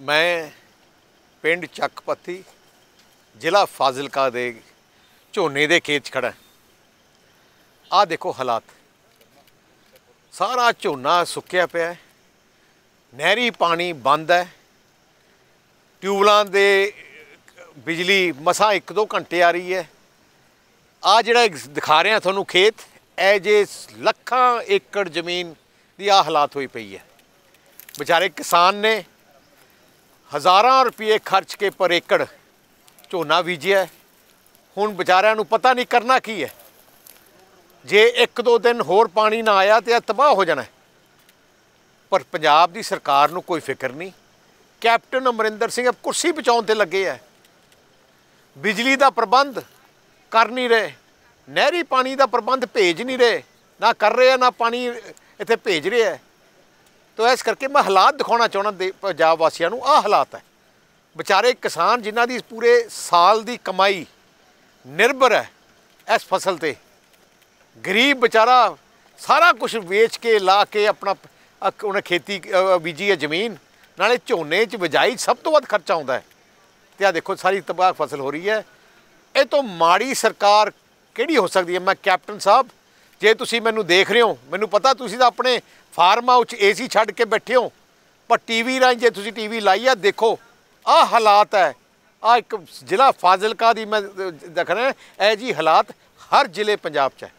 ਮੈਂ ਪਿੰਡ ਚੱਕਪੱਤੀ, ਜ਼ਿਲ੍ਹਾ ਫਾਜ਼ਿਲਕਾ ਦੇ ਝੋਨੇ ਦੇ ਖੇਤ 'ਚ ਖੜਾ ਆਹ ਦੇਖੋ ਹਾਲਾਤ। ਸਾਰਾ ਝੋਨਾ ਸੁੱਕਿਆ ਪਿਆ ਨਹਿਰੀ ਪਾਣੀ ਬੰਦ ਹੈ। ਟਿਊਬਲਾਂ ਦੇ ਬਿਜਲੀ ਮਸਾਂ 1-2 ਘੰਟੇ ਆ ਰਹੀ ਹੈ। ਆ ਜਿਹੜਾ ਦਿਖਾ ਰਿਹਾ ਤੁਹਾਨੂੰ ਖੇਤ, ਇਹ ਜੇ ਲੱਖਾਂ ਏਕੜ ਜ਼ਮੀਨ ਦੀ ਆ ਹਾਲਾਤ ਹੋਈ ਪਈ ਹੈ। ਵਿਚਾਰੇ ਕਿਸਾਨ ਨੇ ਹਜ਼ਾਰਾਂ ਰੁਪਏ ਖਰਚ ਕੇ ਪਰ ਏਕੜ ਝੋਨਾ ਬੀਜਿਆ ਹੁਣ ਵਿਚਾਰਿਆਂ ਨੂੰ ਪਤਾ ਨਹੀਂ ਕਰਨਾ ਕੀ ਹੈ। ਜੇ ਇੱਕ ਦੋ ਦਿਨ ਹੋਰ ਪਾਣੀ ਨਾ ਆਇਆ ਤੇ ਇਹ ਤਬਾਹ ਹੋ ਜਾਣਾ ਪਰ ਪੰਜਾਬ ਦੀ ਸਰਕਾਰ ਨੂੰ ਕੋਈ ਫਿਕਰ ਨਹੀਂ। ਕੈਪਟਨ ਅਮਰਿੰਦਰ ਸਿੰਘ ਕੁਰਸੀ ਬਚਾਉਣ ਤੇ ਲੱਗੇ ਹੈ। ਬਿਜਲੀ ਦਾ ਪ੍ਰਬੰਧ ਕਰ ਨਹੀਂ ਰਹੇ। ਨਹਿਰੀ ਪਾਣੀ ਦਾ ਪ੍ਰਬੰਧ ਭੇਜ ਨਹੀਂ ਰਹੇ। ਨਾ ਕਰ ਰਹੇ ਆ, ਨਾ ਪਾਣੀ ਇੱਥੇ ਭੇਜ ਰਿਹਾ ਹੈ। ਤੋ ਇਸ ਕਰਕੇ ਮੈਂ ਹਾਲਾਤ ਦਿਖਾਉਣਾ ਚਾਹਣਾ ਦੇ ਪੰਜਾਬ ਵਾਸੀਆਂ ਨੂੰ, ਆਹ ਹਾਲਾਤ ਹੈ। ਵਿਚਾਰੇ ਕਿਸਾਨ ਜਿਨ੍ਹਾਂ ਦੀ ਪੂਰੇ ਸਾਲ ਦੀ ਕਮਾਈ ਨਿਰਭਰ ਹੈ ਇਸ ਫਸਲ ਤੇ। ਗਰੀਬ ਵਿਚਾਰਾ ਸਾਰਾ ਕੁਝ ਵੇਚ ਕੇ ਲਾ ਕੇ ਆਪਣਾ ਉਹਨੇ ਖੇਤੀ ਬੀਜੀ ਹੈ ਜ਼ਮੀਨ, ਨਾਲੇ ਝੋਨੇ 'ਚ ਬਿਜਾਈ ਸਭ ਤੋਂ ਵੱਧ ਖਰਚਾ ਆਉਂਦਾ ਹੈ। ਤੇ ਆ ਦੇਖੋ, ਸਾਰੀ ਤਬਾਹ ਫਸਲ ਹੋ ਰਹੀ ਹੈ। ਇਹ ਤੋਂ ਮਾੜੀ ਸਰਕਾਰ ਕਿਹੜੀ ਹੋ ਸਕਦੀ ਹੈ? ਮੈਂ ਕੈਪਟਨ ਸਾਹਿਬ ਜੇ ਤੁਸੀਂ ਮੈਨੂੰ ਦੇਖ ਰਹੇ ਹੋ ਮੈਨੂੰ ਪਤਾ ਤੁਸੀਂ ਤਾਂ ਆਪਣੇ ਫਾਰਮ ਹਾਊਸ 'ਚ ਏਸੀ ਛੱਡ ਕੇ ਬੈਠੇ ਹੋ। ਪਰ ਟੀਵੀ ਰਾਹੀਂ ਜੇ ਤੁਸੀਂ ਟੀਵੀ ਲਾਈ ਆ ਦੇਖੋ ਆਹ ਹਾਲਾਤ ਹੈ। ਆ ਇੱਕ ਜ਼ਿਲ੍ਹਾ ਫਾਜ਼ਿਲਕਾ ਦੀ ਮੈਂ ਅ, ਦੇਖ ਰਿਹਾ ਇਹ ਜੀ ਹਾਲਾਤ ਹਰ ਜ਼ਿਲ੍ਹੇ ਪੰਜਾਬ 'ਚ ਹੈ।